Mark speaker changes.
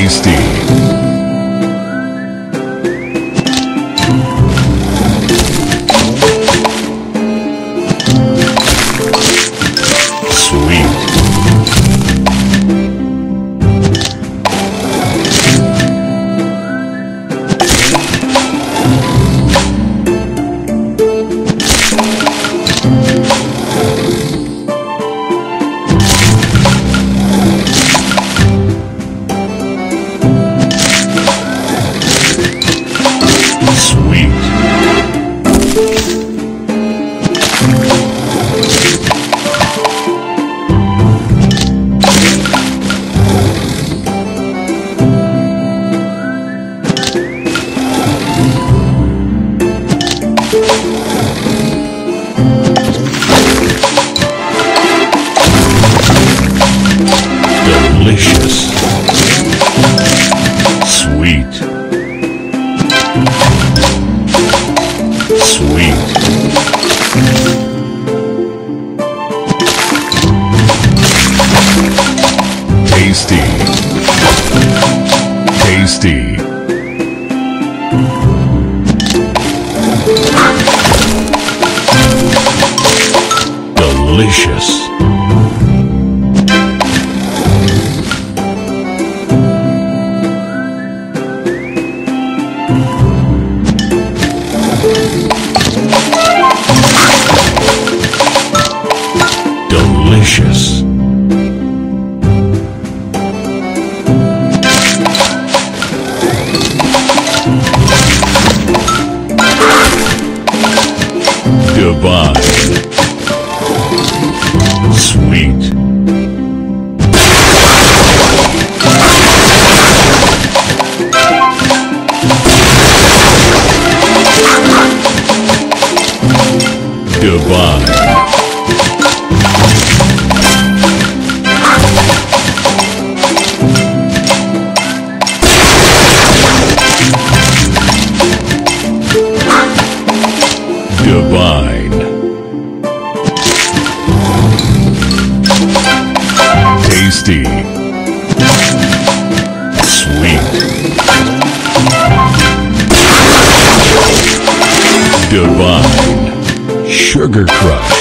Speaker 1: tasty. Sweet. Tasty. Tasty. Delicious. Delicious. Divine. Divine. Tasty. Sweet. Divine. Sugar Crush.